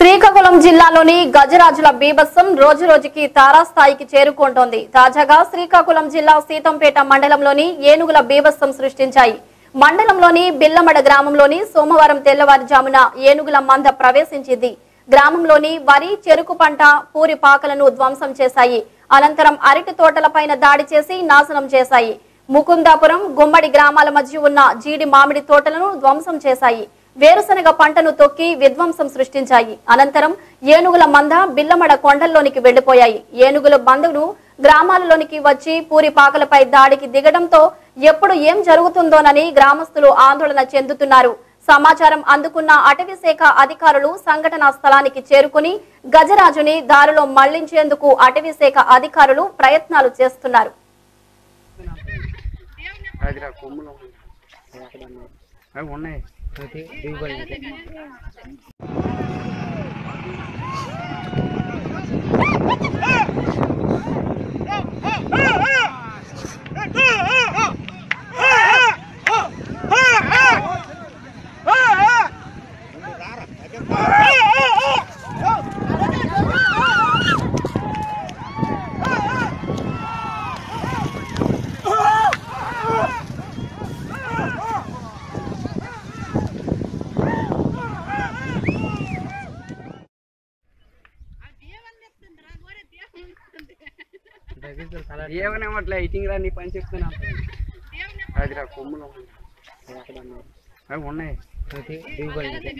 శ్రీకాకుళం జిల్లాలోని గజరాజుల బీభత్సం రోజు రోజుకి తారాస్థాయికి చేరుకుంటోంది. తాజాగా శ్రీకాకుళం జిల్లా సీతంపేట మండలంలోని ఏనుగుల బీభత్సం సృష్టించాయి. మండలంలోని బిల్లమడ గ్రామంలోని సోమవారం తెల్లవారుజామున ఏనుగుల మంద ప్రవేశించింది. గ్రామంలోని వరి చెరుకు పంట పూరి పాకలను ధ్వంసం చేశాయి. అనంతరం అరటి తోటలపైన దాడి చేసి నాశనం చేశాయి. ముకుందాపురం గుమ్మడి గ్రామాల మధ్య ఉన్న జీడి మామిడి తోటలను ధ్వంసం చేశాయి. వేరుశనగ పంటను తొక్కి విధ్వంసం సృష్టించాయి. అనంతరం ఏనుగుల మంద బిల్లమడ కొండల్లోనికి వెళ్ళిపోయాయి ఏనుగుల బంధును గ్రామాలలోనికి వచ్చి పూరి పాకలపై దాడికి దిగడంతో ఎప్పుడు ఏం జరుగుతుందోనని గ్రామస్తులు ఆందోళన చెందుతున్నారు. సమాచారం అందుకున్న అటవీ శాఖ అధికారులు సంఘటనా స్థలానికి చేరుకుని గజరాజుని దారిలో మళ్ళించేందుకు అటవీ శాఖ అధికారులు ప్రయత్నాలు చేస్తున్నారు. அது ஒன்றே தீபாவளி Ah! అవి ఉన్నాయి అయితే దిగుబడి అయితే. ఏమనేమట్లే ఇటింగ్ రా నీ పని చెప్తున్నా అది రా కొమ్ములు ఉన్నాయి. అవి ఉన్నాయి అయితే దిగుబడి అయితే.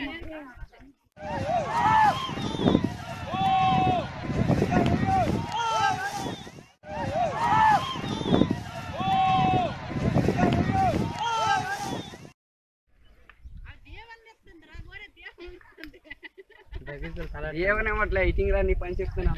ఏమనేమట్లే ఇటింగ్ రా నీ పని చెప్తున్నా